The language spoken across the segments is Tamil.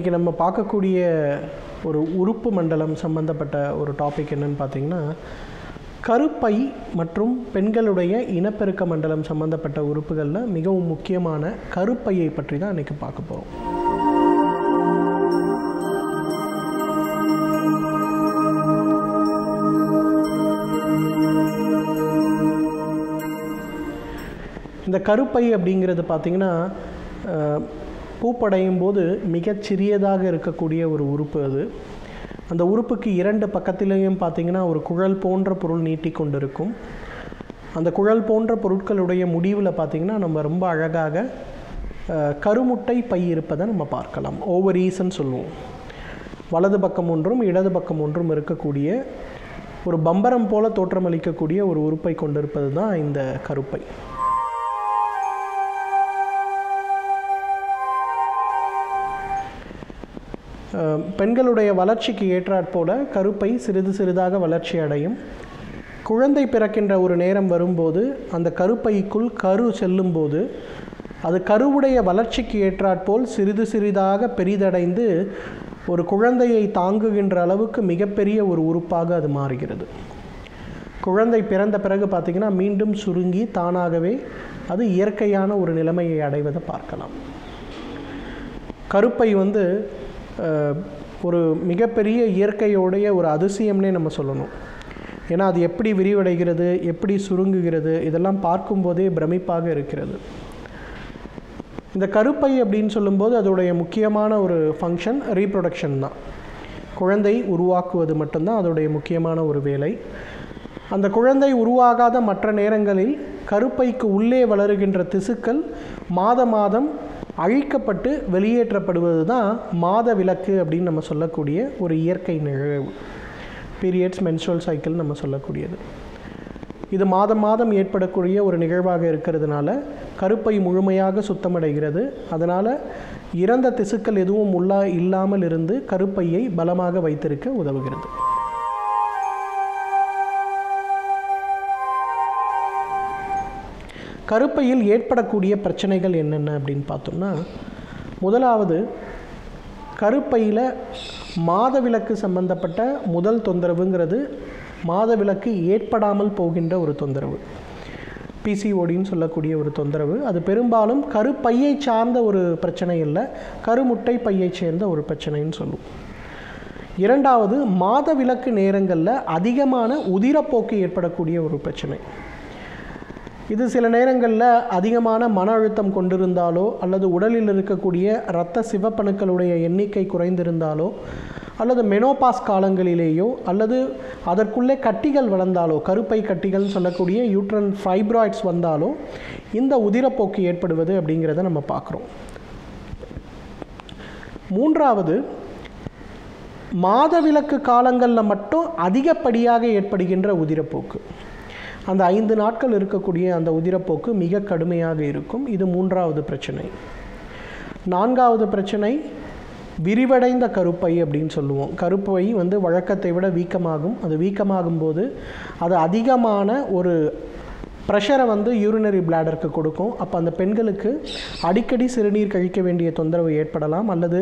இன்றைக்கி நம்ம பார்க்கக்கூடிய ஒரு உறுப்பு மண்டலம் சம்பந்தப்பட்ட ஒரு டாபிக் என்னன்னு பார்த்தீங்கன்னா கருப்பை மற்றும் பெண்களுடைய இனப்பெருக்க மண்டலம் சம்பந்தப்பட்ட உறுப்புகளில் மிகவும் முக்கியமான கருப்பையை பற்றி தான் இன்றைக்கி பார்க்க போகிறோம் இந்த கருப்பை அப்படிங்கிறது பார்த்திங்கன்னா பூப்படையும் போது மிகச் சிறியதாக இருக்கக்கூடிய ஒரு உறுப்பு அது. அந்த உறுப்புக்கு இரண்டு பக்கத்திலேயும் பார்த்திங்கன்னா ஒரு குழல் போன்ற பொருள் நீட்டி கொண்டிருக்கும். அந்த குழல் போன்ற பொருட்களுடைய முடிவில் பார்த்திங்கன்னா நம்ம ரொம்ப அழகாக கருமுட்டை பை இருப்பதை நம்ம பார்க்கலாம். ஓவரீஸ்ன்னு சொல்லுவோம். வலது பக்கம் ஒன்றும் இடது பக்கம் ஒன்றும் இருக்கக்கூடிய ஒரு பம்பரம் போல தோற்றமளிக்கக்கூடிய ஒரு உறுப்பை கொண்டிருப்பது தான் இந்த கருப்பை. பெண்களுடைய வளர்ச்சிக்கு ஏற்றாற்போல கருப்பை சிறிது சிறிதாக வளர்ச்சி அடையும். குழந்தை பிறக்கின்ற ஒரு நேரம் வரும்போது அந்த கருப்பைக்குள் கரு செல்லும்போது அது கருவுடைய வளர்ச்சிக்கு ஏற்றாற்போல் சிறிது சிறிதாக பெரிதடைந்து ஒரு குழந்தையை தாங்குகின்ற அளவுக்கு மிகப்பெரிய ஒரு உறுப்பாக அது மாறுகிறது. குழந்தை பிறந்த பிறகு பார்த்திங்கன்னா மீண்டும் சுருங்கி தானாகவே அது இயற்கையான ஒரு நிலைமையை அடைவதை பார்க்கலாம். கருப்பை வந்து ஒரு மிகப்பெரிய இயற்கையோடைய ஒரு அதிசயம்னே நம்ம சொல்லணும். ஏன்னா அது எப்படி விரிவடைகிறது எப்படி சுருங்குகிறது இதெல்லாம் பார்க்கும்போதே பிரமிப்பாக இருக்கிறது. இந்த கருப்பை அப்படின்னு சொல்லும்போது அதோடைய முக்கியமான ஒரு ஃபங்க்ஷன் ரீப்ரொடக்ஷன் தான். குழந்தை உருவாக்குவது மட்டும்தான் அதோடைய முக்கியமான ஒரு வேலை. அந்த குழந்தை உருவாகாத மற்ற நேரங்களில் கருப்பைக்கு உள்ளே வளருகின்ற திசுக்கள் மாத மாதம் அழிக்கப்பட்டு வெளியேற்றப்படுவது தான் மாத விளக்கு அப்படின்னு நம்ம சொல்லக்கூடிய ஒரு இயற்கை நிகழ்வு. பீரியட்ஸ் மென்ஸ்ட்ரல் சைக்கிள் நம்ம சொல்லக்கூடியது. இது மாதம் மாதம் ஏற்படக்கூடிய ஒரு நிகழ்வாக இருக்கிறதுனால கருப்பை முழுமையாக சுத்தமடைகிறது. அதனால் இறந்த திசுக்கள் எதுவும் உள்ளா இல்லாமல் இருந்து கருப்பையை பலமாக வைத்திருக்க உதவுகிறது. கருப்பையில் ஏற்படக்கூடிய பிரச்சனைகள் என்னென்ன அப்படின்னு பார்த்தோம்னா முதலாவது கருப்பையில் மாதவிலக்கு சம்பந்தப்பட்ட முதல் தொந்தரவுங்கிறது மாதவிலக்கு ஏற்படாமல் போகின்ற ஒரு தொந்தரவு. பிசிஓடின்னு சொல்லக்கூடிய ஒரு தொந்தரவு. அது பெரும்பாலும் கருப்பையை சார்ந்த ஒரு பிரச்சனை இல்லை கருமுட்டை பையை சேர்ந்த ஒரு பிரச்சனைன்னு சொல்லுவோம் இரண்டாவது மாதவிலக்கு நேரங்களில் அதிகமான உதிரப்போக்கு ஏற்படக்கூடிய ஒரு பிரச்சனை. இது சில நேரங்களில் அதிகமான மன அழுத்தம் கொண்டிருந்தாலோ அல்லது உடலில் இருக்கக்கூடிய இரத்த சிவப்பணுக்களுடைய எண்ணிக்கை குறைந்திருந்தாலோ அல்லது மெனோபாஸ் காலங்களிலேயோ அல்லது அதற்குள்ளே கட்டிகள் வளர்ந்தாலோ கருப்பை கட்டிகள்னு சொல்லக்கூடிய யூட்ரன் ஃபைப்ராய்ட்ஸ் வந்தாலோ இந்த உதிரப்போக்கு ஏற்படுவது அப்படிங்கிறத நம்ம பார்க்குறோம். மூன்றாவது மாதவிலக்கு காலங்களில் மட்டும் அதிகப்படியாக ஏற்படுகின்ற உதிரப்போக்கு. அந்த ஐந்து நாட்கள் இருக்கக்கூடிய அந்த உதிரப்போக்கு மிக கடுமையாக இருக்கும். இது மூன்றாவது பிரச்சனை. நான்காவது பிரச்சனை விரிவடைந்த கருப்பை அப்படின்னு சொல்லுவோம். கருப்பை வந்து வழக்கத்தை விட வீக்கமாகும். அது வீக்கமாகும் போது அது அதிகமான ஒரு ப்ரெஷரை வந்து யூரினரி பிளாடருக்கு கொடுக்கும். அப்போ அந்த பெண்களுக்கு அடிக்கடி சிறுநீர் கழிக்க வேண்டிய தொந்தரவு ஏற்படலாம். அல்லது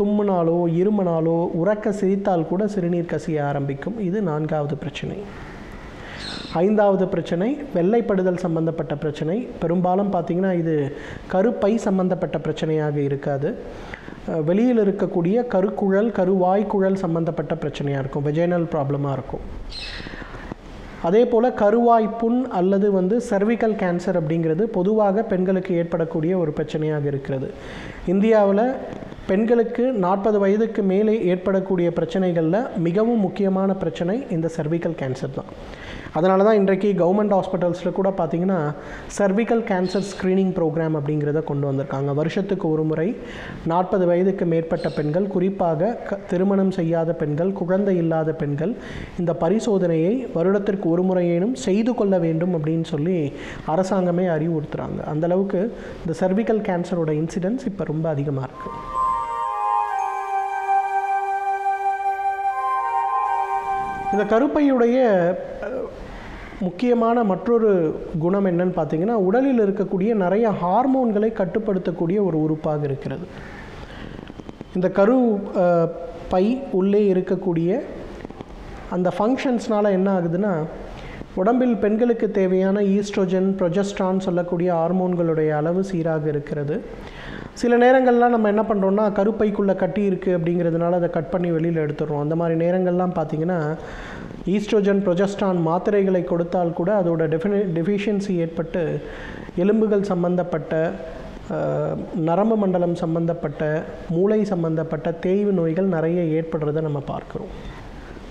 தும்முனாலோ இருமனாலோ உறக்க சிரித்தால் கூட சிறுநீர் கசிய ஆரம்பிக்கும். இது நான்காவது பிரச்சனை. ஐந்தாவது பிரச்சனை வெள்ளைப்படுதல் சம்பந்தப்பட்ட பிரச்சனை. பெரும்பாலும் பார்த்திங்கன்னா இது கருப்பை சம்பந்தப்பட்ட பிரச்சனையாக இருக்காது. வெளியில் இருக்கக்கூடிய கருக்குழல் கருவாய்க்குழல் சம்பந்தப்பட்ட பிரச்சனையாக இருக்கும். வெஜைனல் ப்ராப்ளமாக இருக்கும். அதே போல் கருவாய் புண் அல்லது வந்து சர்விக்கல் கேன்சர் அப்படிங்கிறது பொதுவாக பெண்களுக்கு ஏற்படக்கூடிய ஒரு பிரச்சனையாக இருக்கிறது. இந்தியாவில் பெண்களுக்கு நாற்பது வயதுக்கு மேலே ஏற்படக்கூடிய பிரச்சனைகளில் மிகவும் முக்கியமான பிரச்சனை இந்த சர்விக்கல் கேன்சர் தான். அதனால தான் இன்றைக்கு கவர்மெண்ட் ஹாஸ்பிட்டல்ஸில் கூட பார்த்தீங்கன்னா சர்விக்கல் கேன்சர் ஸ்க்ரீனிங் ப்ரோக்ராம் அப்படிங்கிறத கொண்டு வந்திருக்காங்க. வருஷத்துக்கு ஒரு முறை நாற்பது வயதுக்கு மேற்பட்ட பெண்கள் குறிப்பாக க திருமணம் செய்யாத பெண்கள் குழந்தை இல்லாத பெண்கள் இந்த பரிசோதனையை வருடத்திற்கு ஒரு முறையேனும் செய்து கொள்ள வேண்டும் அப்படின்னு சொல்லி அரசாங்கமே அறிவுறுத்துகிறாங்க அந்தளவுக்கு இந்த சர்விக்கல் கேன்சரோட இன்சிடென்ஸ் இப்போ ரொம்ப அதிகமாக இருக்குது இந்த கருப்பையுடைய முக்கியமான மற்றொரு குணம் என்னன்னு பார்த்தீங்கன்னா உடலில் இருக்கக்கூடிய நிறைய ஹார்மோன்களை கட்டுப்படுத்தக்கூடிய ஒரு உறுப்பாக இருக்கிறது. இந்த கரு பை உள்ளே இருக்கக்கூடிய அந்த ஃபங்க்ஷன்ஸ்னால் என்ன ஆகுதுன்னா உடம்பில் பெண்களுக்கு தேவையான ஈஸ்ட்ரோஜன் ப்ரொஜெஸ்ட்ரான் சொல்லக்கூடிய ஹார்மோன்களுடைய அளவு சீராக இருக்கிறது. சில நேரங்கள்லாம் நம்ம என்ன பண்ணுறோம்னா கருப்பைக்குள்ளே கட்டி இருக்குது அப்படிங்கிறதுனால அதை கட் பண்ணி வெளியில் எடுத்துடுறோம். அந்த மாதிரி நேரங்கள்லாம் பார்த்திங்கன்னா ஈஸ்ட்ரோஜன் ப்ரொஜஸ்டான் மாத்திரைகளை கொடுத்தால் கூட அதோட டெஃபினி டெஃபிஷியன்சி ஏற்பட்டு எலும்புகள் சம்பந்தப்பட்ட நரம்பு மண்டலம் சம்பந்தப்பட்ட மூளை சம்பந்தப்பட்ட தேய்வு நோய்கள் நிறைய ஏற்படுறதை நம்ம பார்க்குறோம்.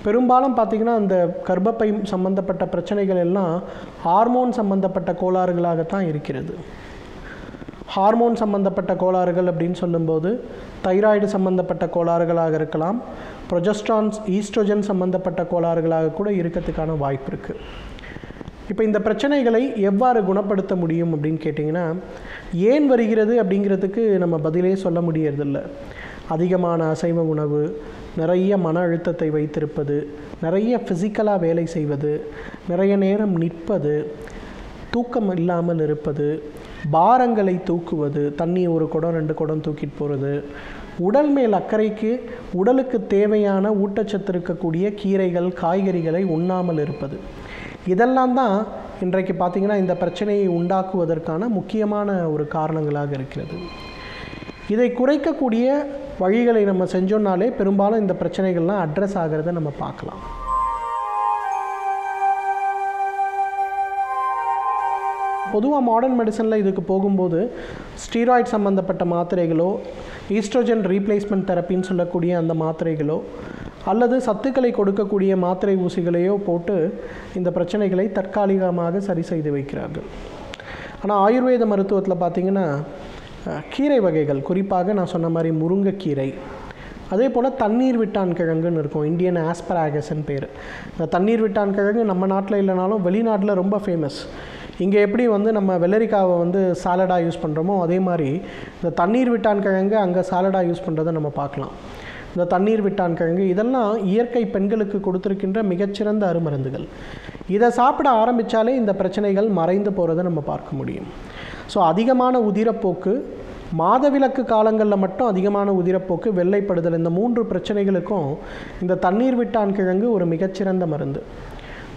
பெரும்பாலும் பார்த்திங்கன்னா அந்த கர்ப்பப்பை சம்பந்தப்பட்ட பிரச்சனைகள் எல்லாம் ஹார்மோன் சம்பந்தப்பட்ட கோளாறுகளாகத்தான் இருக்கிறது. ஹார்மோன் சம்பந்தப்பட்ட கோளாறுகள் அப்படின்னு சொல்லும்போது தைராய்டு சம்பந்தப்பட்ட கோளாறுகளாக இருக்கலாம். ப்ரொஜஸ்ட்ரான்ஸ் ஈஸ்ட்ரோஜன் சம்பந்தப்பட்ட கோளாறுகளாக கூட இருக்கிறதுக்கான வாய்ப்பு இருக்குது இப்போ இந்த பிரச்சனைகளை எவ்வாறு குணப்படுத்த முடியும் அப்படின்னு கேட்டிங்கன்னா ஏன் வருகிறது அப்படிங்கிறதுக்கு நம்ம பதிலே சொல்ல முடியறதில்ல. அதிகமான அசைவ உணவு நிறைய மன அழுத்தத்தை வைத்திருப்பது நிறைய ஃபிசிக்கலாக வேலை செய்வது நிறைய நேரம் நிற்பது தூக்கம் இல்லாமல் இருப்பது பாரங்களை தூக்குவது தண்ணி ஒரு குடம் ரெண்டு குடம் தூக்கிட்டு போகிறது உடல் மேல் அக்கறைக்கு உடலுக்கு தேவையான ஊட்டச்சத்து இருக்கக்கூடிய கீரைகள் காய்கறிகளை உண்ணாமல் இருப்பது. இதெல்லாம் தான் இன்றைக்கு பார்த்திங்கன்னா இந்த பிரச்சனையை உண்டாக்குவதற்கான முக்கியமான ஒரு காரணங்களாக இருக்கிறது. இதை குறைக்கக்கூடிய வழிகளை நம்ம செஞ்சோன்னாலே பெரும்பாலும் இந்த பிரச்சனைகள்லாம் அட்ரஸ் ஆகிறத நம்ம பார்க்கலாம். பொதுவாக மாடர்ன் மெடிசனில் இதுக்கு போகும்போது ஸ்டீராய்ட் சம்மந்தப்பட்ட மாத்திரைகளோ ஈஸ்ட்ரோஜன் ரீப்ளேஸ்மெண்ட் தெரப்பின்னு சொல்லக்கூடிய அந்த மாத்திரைகளோ அல்லது சத்துக்களை கொடுக்கக்கூடிய மாத்திரை ஊசிகளையோ போட்டு இந்த பிரச்சனைகளை தற்காலிகமாக சரி செய்து வைக்கிறார்கள். ஆனால் ஆயுர்வேத மருத்துவத்தில் பார்த்திங்கன்னா கீரை வகைகள் குறிப்பாக நான் சொன்ன மாதிரி முருங்கைக்கீரை அதே போல் தண்ணீர் விட்டான் கிழங்குன்னு இருக்கும் இந்தியன் ஆஸ்பராகஸ்ன்னு பேர். இந்த தண்ணீர் விட்டான் கிழங்கு நம்ம நாட்டில் இல்லைனாலும் வெளிநாட்டில் ரொம்ப ஃபேமஸ் இங்கே எப்படி வந்து நம்ம வெள்ளரிக்காவை வந்து சாலடாக யூஸ் பண்ணுறோமோ அதே மாதிரி இந்த தண்ணீர் விட்டான் கிழங்கு அங்கே சாலடாக யூஸ் பண்ணுறதை நம்ம பார்க்கலாம். இந்த தண்ணீர் விட்டான் கிழங்கு இதெல்லாம் இயற்கை பெண்களுக்கு கொடுத்துருக்கின்ற மிகச்சிறந்த அருமருந்துகள். இதை சாப்பிட ஆரம்பித்தாலே இந்த பிரச்சனைகள் மறைந்து போகிறத நம்ம பார்க்க முடியும். ஸோ அதிகமான உதிரப்போக்கு மாதவிலக்கு காலங்களில் மட்டும் அதிகமான உதிரப்போக்கு வெள்ளைப்படுதல் இந்த மூன்று பிரச்சனைகளுக்கும் இந்த தண்ணீர் விட்டான் கிழங்கு ஒரு மிகச்சிறந்த மருந்து.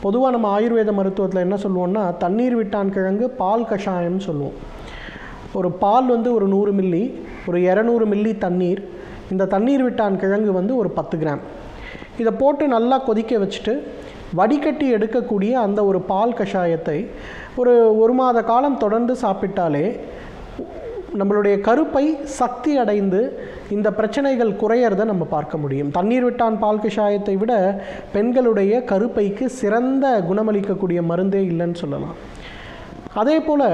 பொதுவாக நம்ம ஆயுர்வேத மருத்துவத்தில் என்ன சொல்லுவோம்னா தண்ணீர் விட்டான் கிழங்கு பால் கஷாயம்னு சொல்லுவோம். ஒரு பால் வந்து ஒரு நூறு மில்லி ஒரு இரநூறு மில்லி தண்ணீர். இந்த தண்ணீர் விட்டான் கிழங்கு வந்து ஒரு பத்து கிராம். இதை போட்டு நல்லா கொதிக்க வச்சுட்டு வடிகட்டி எடுக்கக்கூடிய அந்த ஒரு பால் கஷாயத்தை ஒரு ஒரு மாத காலம் தொடர்ந்து சாப்பிட்டாலே நம்மளுடைய கருப்பை சக்தி அடைந்து இந்த பிரச்சனைகள் குறையிறத நம்ம பார்க்க முடியும். தண்ணீர் விட்டான் பால் கஷாயத்தை விட பெண்களுடைய கருப்பைக்கு சிறந்த குணமளிக்கக்கூடிய மருந்தே இல்லைன்னு சொல்லலாம். அதே போல்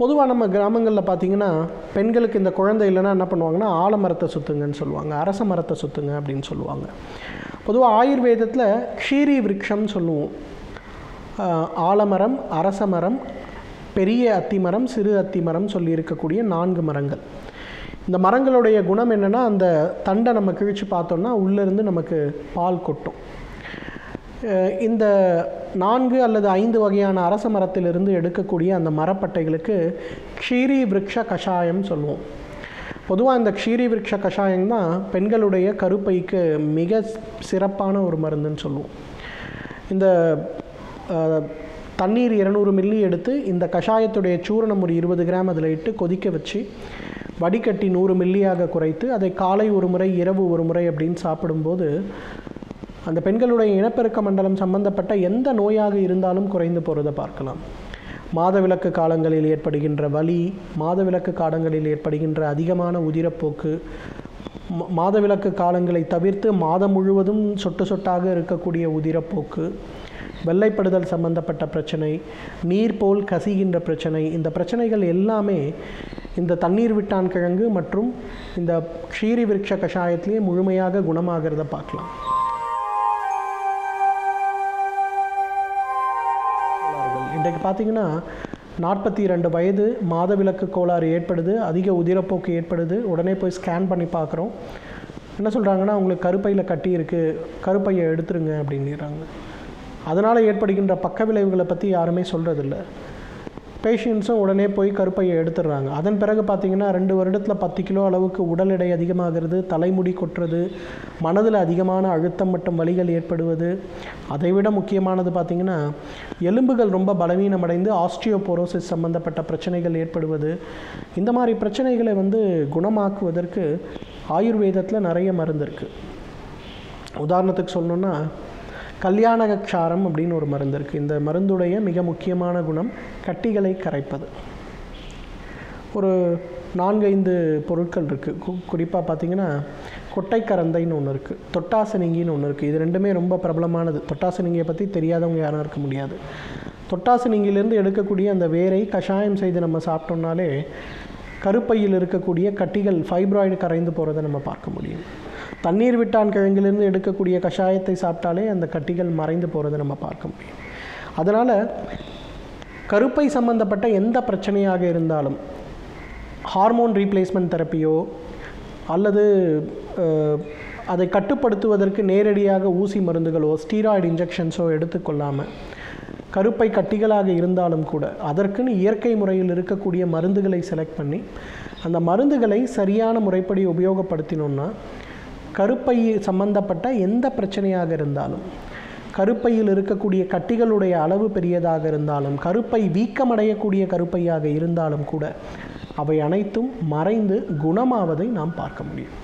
பொதுவாக நம்ம கிராமங்களில் பார்த்தீங்கன்னா பெண்களுக்கு இந்த குழந்தை இல்லைன்னா என்ன பண்ணுவாங்கன்னா ஆலமரத்தை சுத்துங்கன்னு சொல்லுவாங்க. அரச மரத்தை சுத்துங்க அப்படின்னு சொல்லுவாங்க. பொதுவாக ஆயுர்வேதத்தில் க்ஷீரி விரக்ஷம்னு சொல்லுவோம். ஆலமரம் அரச மரம் பெரிய அத்திமரம் சிறு அத்திமரம் சொல்லி இருக்கக்கூடிய நான்கு மரங்கள். இந்த மரங்களுடைய குணம் என்னென்னா அந்த தண்டை நம்ம கிழிச்சு பார்த்தோம்னா உள்ளேருந்து நமக்கு பால் கொட்டும். இந்த நான்கு அல்லது ஐந்து வகையான அரச மரத்திலிருந்து எடுக்கக்கூடிய அந்த மரப்பட்டைகளுக்கு க்ஷீரி விருட்ச கஷாயம் சொல்லுவோம். பொதுவாக இந்த க்ஷீரி விரக்ஷ கஷாயம் தான் பெண்களுடைய கருப்பைக்கு மிக சிறப்பான ஒரு மருந்துன்னு சொல்லுவோம். இந்த தண்ணீர் இரநூறு மில்லி எடுத்து இந்த கஷாயத்துடைய சூரணம் ஒரு இருபது கிராம் அதில் இட்டு கொதிக்க வச்சு வடிகட்டி நூறு மில்லியாக குறைத்து அதை காலை ஒரு முறை இரவு ஒரு முறை அப்படின்னு சாப்பிடும்போது அந்த பெண்களுடைய இனப்பெருக்க மண்டலம் சம்பந்தப்பட்ட எந்த நோயாக இருந்தாலும் குறைந்து போகிறத பார்க்கலாம். மாதவிலக்கு காலங்களில் ஏற்படுகின்ற வலி மாதவிலக்கு காலங்களில் ஏற்படுகின்ற அதிகமான உதிரப்போக்கு மாதவிலக்கு காலங்களை தவிர்த்து மாதம் முழுவதும் சொட்டு சொட்டாக இருக்கக்கூடிய உதிரப்போக்கு வெள்ளைப்படுதல் சம்பந்தப்பட்ட பிரச்சனை நீர் போல் கசிகின்ற பிரச்சனை இந்த பிரச்சனைகள் எல்லாமே இந்த தண்ணீர் விட்டான் கிழங்கு மற்றும் இந்த க்ஷீரி விருட்ச கஷாயத்திலேயே முழுமையாக குணமாகிறத பார்க்கலாம். இன்றைக்கு பார்த்தீங்கன்னா நாற்பத்தி ரெண்டு வயது மாதவிலக்கு கோளாறு ஏற்படுது அதிக உதிரப்போக்கு ஏற்படுது. உடனே போய் ஸ்கேன் பண்ணி பார்க்குறோம். என்ன சொல்கிறாங்கன்னா உங்களுக்கு கருப்பையில் கட்டி இருக்குது கருப்பையை எடுத்துருங்க அப்படின்னுறாங்க. அதனால் ஏற்படுகின்ற பக்க விளைவுகளை பற்றி யாருமே சொல்கிறதில்ல பேஷண்ட்ஸும் உடனே போய் கருப்பையை எடுத்துடுறாங்க. அதன் பிறகு பார்த்திங்கன்னா ரெண்டு வருடத்தில் பத்து கிலோ அளவுக்கு உடல் எடை அதிகமாகிறது தலைமுடி கொட்டுறது மனதில் அதிகமான அழுத்தம் மற்றும் வலிகள் ஏற்படுவது. அதைவிட முக்கியமானது பார்த்திங்கன்னா எலும்புகள் ரொம்ப பலவீனமடைந்து ஆஸ்டியோபோரோசிஸ் சம்பந்தப்பட்ட பிரச்சனைகள் ஏற்படுவது. இந்த மாதிரி பிரச்சனைகளை வந்து குணமாக்குவதற்கு ஆயுர்வேதத்தில் நிறைய மருந்து இருக்குது உதாரணத்துக்கு சொல்லணுன்னா கல்யாணகக்ஷாரம் அப்படின்னு ஒரு மருந்து இருக்குது இந்த மருந்துடைய மிக முக்கியமான குணம் கட்டிகளை கரைப்பது. ஒரு நான்கைந்து பொருட்கள் இருக்குது கு குறிப்பாக பார்த்தீங்கன்னா கொட்டைக்கரந்தைன்னு ஒன்று இருக்குது தொட்டாசனிங்கின்னு ஒன்று இருக்குது இது ரெண்டுமே ரொம்ப பிரபலமானது. தொட்டாசனிங்கியை பற்றி தெரியாதவங்க யாரும் இருக்க முடியாது. தொட்டாசனிங்கிலேருந்து எடுக்கக்கூடிய அந்த வேரை கஷாயம் செய்து நம்ம சாப்பிட்டோம்னாலே கருப்பையில் இருக்கக்கூடிய கட்டிகள் ஃபைப்ராய்டு கரைந்து போகிறத நம்ம பார்க்க முடியும். தண்ணீர் விட்டான் கிழங்கிலிருந்து எடுக்கக்கூடிய கஷாயத்தை சாப்பிட்டாலே அந்த கட்டிகள் மறைந்து போகிறத நம்ம பார்க்க முடியும். அதனால் கருப்பை சம்பந்தப்பட்ட எந்த பிரச்சனையாக இருந்தாலும் ஹார்மோன் ரீப்ளேஸ்மெண்ட் தெரப்பியோ அல்லது அதை கட்டுப்படுத்துவதற்கு நேரடியாக ஊசி மருந்துகளோ ஸ்டீராய்டு இன்ஜெக்ஷன்ஸோ எடுத்துக்கொள்ளாமல் கருப்பை கட்டிகளாக இருந்தாலும் கூட அதற்குன்னு இயற்கை முறையில் இருக்கக்கூடிய மருந்துகளை செலக்ட் பண்ணி அந்த மருந்துகளை சரியான முறைப்படி உபயோகப்படுத்தினோம்னா கருப்பை சம்பந்தப்பட்ட எந்த பிரச்சனையாக இருந்தாலும் கருப்பையில் இருக்கக்கூடிய கட்டிகளுடைய அளவு பெரியதாக இருந்தாலும் கருப்பை வீக்கமடையக்கூடிய கருப்பையாக இருந்தாலும் கூட அவை அனைத்தும் மறைந்து குணமாவதை நாம் பார்க்க முடியும்.